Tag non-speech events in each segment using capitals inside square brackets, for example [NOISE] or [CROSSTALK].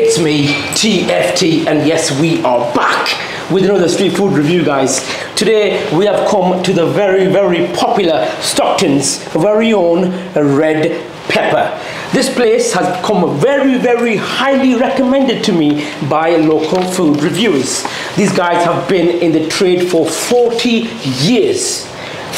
It's me, TFT, and yes, we are back with another street food review, guys. Today, we have come to the very, very popular Stockton's very own Red Pepper. This place has become very, very highly recommended to me by local food reviewers. These guys have been in the trade for 40 years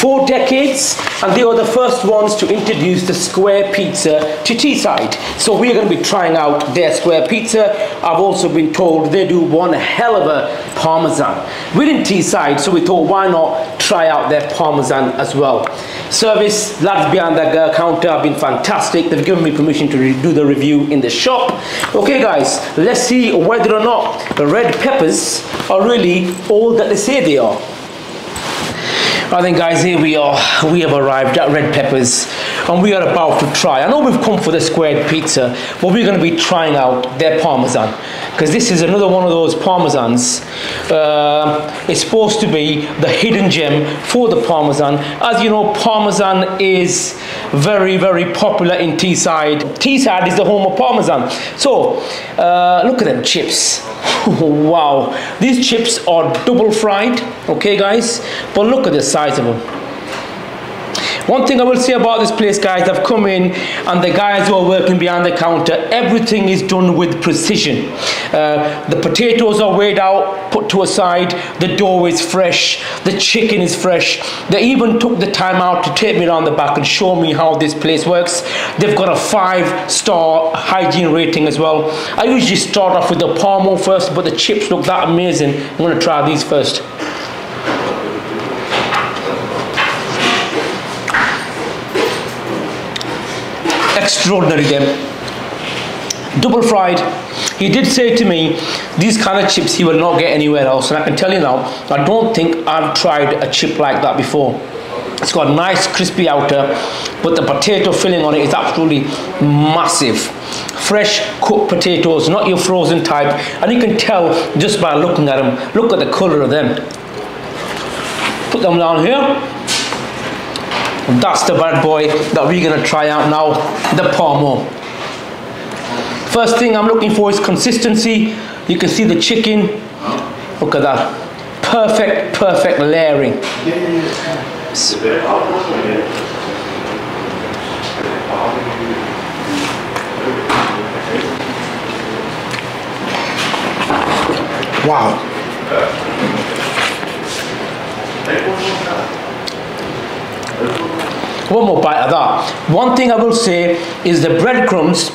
four decades, and they were the first ones to introduce the square pizza to Teesside. So we're going to be trying out their square pizza. I've also been told they do one hell of a parmesan. We're in Teesside, so we thought why not try out their parmesan as well. Service, lads behind the counter have been fantastic. They've given me permission to do the review in the shop. Okay guys, let's see whether or not the red peppers are really all that they say they are. I think guys here we are. We have arrived at Red Peppers and we are about to try. I know we've come for the squared pizza but we're going to be trying out their Parmesan because this is another one of those Parmesans uh, it's supposed to be the hidden gem for the Parmesan. As you know Parmesan is very very popular in Teesside. Teesside is the home of Parmesan. So uh, look at them chips. [LAUGHS] Wow. These chips are double fried okay guys? But look at the size of them one thing I will say about this place, guys, I've come in and the guys who are working behind the counter, everything is done with precision. Uh, the potatoes are weighed out, put to a side, the dough is fresh, the chicken is fresh. They even took the time out to take me around the back and show me how this place works. They've got a five star hygiene rating as well. I usually start off with the parmo first, but the chips look that amazing. I'm to try these first. Extraordinary them double fried. He did say to me these kind of chips he will not get anywhere else. And I can tell you now I don't think I've tried a chip like that before. It's got a nice crispy outer but the potato filling on it is absolutely massive. Fresh cooked potatoes not your frozen type. And you can tell just by looking at them look at the color of them. Put them down here that's the bad boy that we're gonna try out now, the Parmo. First thing I'm looking for is consistency. You can see the chicken. Look at that. Perfect, perfect layering. Wow. One more that. One thing I will say is the breadcrumbs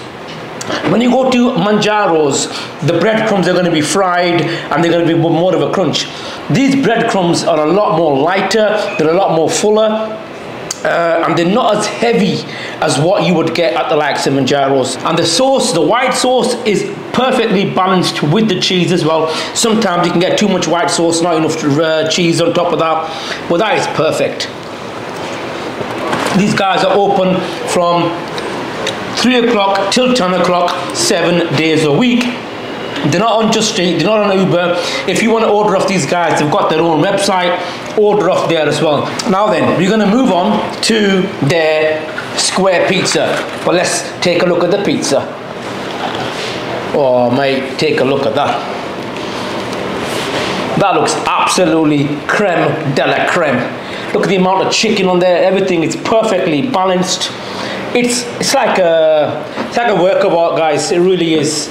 when you go to Manjaro's, the breadcrumbs are going to be fried and they're going to be more of a crunch. These breadcrumbs are a lot more lighter, they're a lot more fuller, uh, and they're not as heavy as what you would get at the likes of Manjaro's. And the sauce, the white sauce, is perfectly balanced with the cheese as well. Sometimes you can get too much white sauce, not enough uh, cheese on top of that, but that is perfect. These guys are open from 3 o'clock till 10 o'clock, seven days a week. They're not on Just Eat, they're not on Uber. If you want to order off these guys, they've got their own website, order off there as well. Now then, we're going to move on to their square pizza. But let's take a look at the pizza. Oh mate, take a look at that. That looks absolutely creme de la creme. Look at the amount of chicken on there. Everything is perfectly balanced. It's it's like a it's like a work of art, guys. It really is.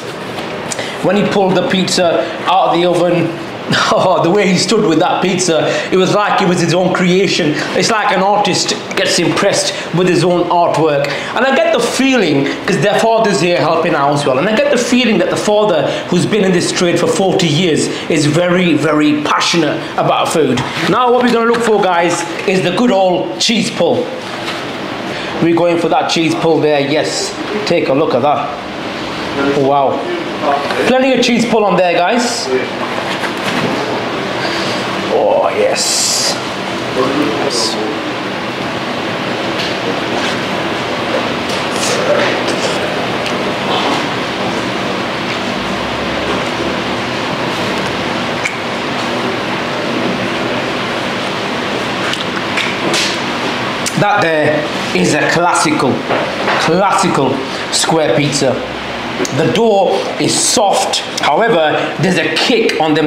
When he pulled the pizza out of the oven, [LAUGHS] Oh, the way he stood with that pizza, it was like it was his own creation. It's like an artist gets impressed with his own artwork. And I get the feeling, because their father's here helping out as well, and I get the feeling that the father, who's been in this trade for 40 years, is very, very passionate about food. Now, what we're going to look for, guys, is the good old cheese pull. We're going for that cheese pull there, yes. Take a look at that. Wow. Plenty of cheese pull on there, guys. Oh, yes. That there is a classical, classical square pizza. The dough is soft. However, there's a kick on them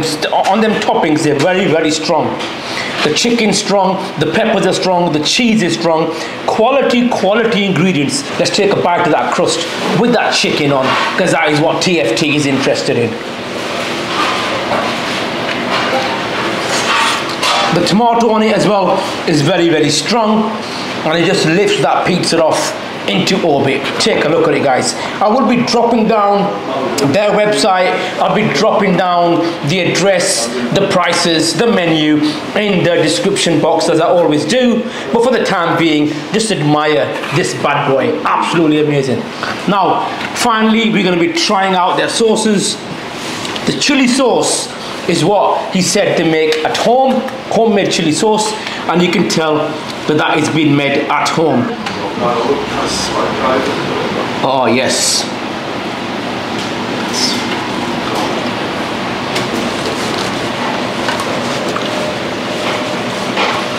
on them toppings. They're very very strong. The chicken's strong, the peppers are strong, the cheese is strong. Quality, quality ingredients. Let's take a bite of that crust with that chicken on, because that is what TFT is interested in. The tomato on it as well is very, very strong, and it just lifts that pizza off into orbit. Take a look at it, guys. I will be dropping down their website. I'll be dropping down the address, the prices, the menu in the description box as I always do. But for the time being, just admire this bad boy. Absolutely amazing. Now, finally, we're going to be trying out their sauces. The chili sauce is what he said to make at home, homemade chili sauce, and you can tell that that is being made at home. Oh, yes.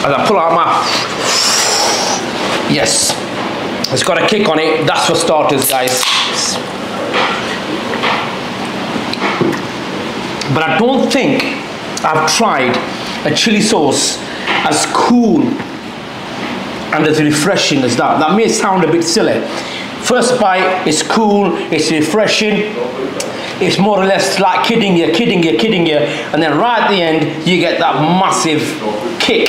As I pull out my... Yes. It's got a kick on it. That's for starters, guys. But I don't think I've tried a chili sauce as cool and as refreshing as that. That may sound a bit silly. First bite is cool, it's refreshing, it's more or less like kidding you, kidding you, kidding you, and then right at the end, you get that massive kick.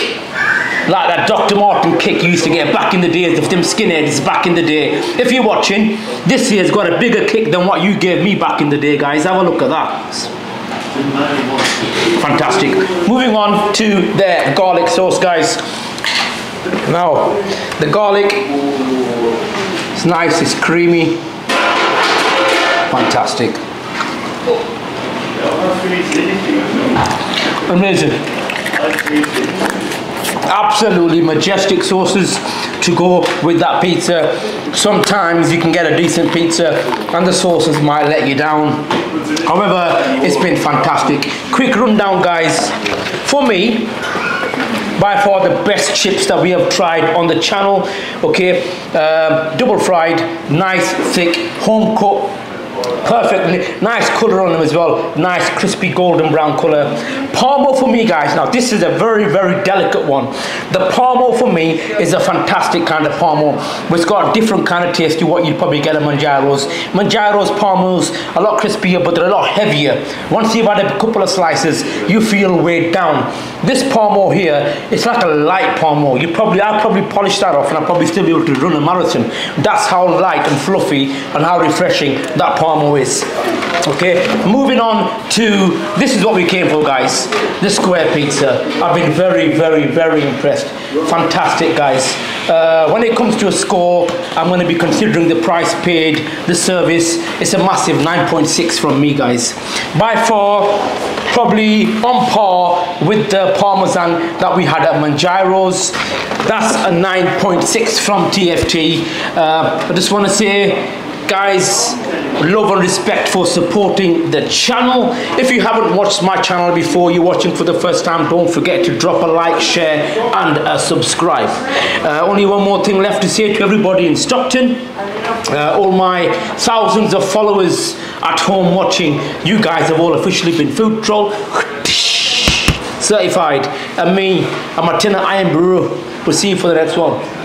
Like that Dr. Martin kick you used to get back in the days of them skinheads back in the day. If you're watching, this year's got a bigger kick than what you gave me back in the day, guys. Have a look at that. Fantastic. Moving on to the garlic sauce, guys. Now, the garlic, it's nice, it's creamy. Fantastic. Amazing. Absolutely majestic sauces to go with that pizza. Sometimes you can get a decent pizza and the sauces might let you down. However, it's been fantastic. Quick rundown, guys. For me, by far the best chips that we have tried on the channel okay? Um, double fried nice thick home cooked perfectly. Nice color on them as well. Nice crispy golden brown color parmo for me guys. Now this is a very very delicate one. The parmo for me is a fantastic kind of parmo it's got a different kind of taste to what you'd probably get at manjaro's. Manjaro's parmos a lot crispier but they're a lot heavier. Once you've had a couple of slices you feel weighed down. This parmo here it's like a light parmo you probably i'll probably polish that off and i'll probably still be able to run a marathon. That's how light and fluffy and how refreshing that is okay moving on to this is what we came for guys. The square pizza. I've been very very very impressed. Fantastic guys. Uh, when it comes to a score i'm going to be considering the price paid the service. It's a massive 9.6 from me guys. By far probably on par with the parmesan that we had at manjaro's that's a 9.6 from tft uh, i just want to say guys love and respect for supporting the channel. If you haven't watched my channel before you're watching for the first time don't forget to drop a like share and a subscribe. Uh, only one more thing left to say to everybody in Stockton. Uh, all my thousands of followers at home watching you guys have all officially been food troll certified. And me I'm a Iron Brew we'll see you for the next one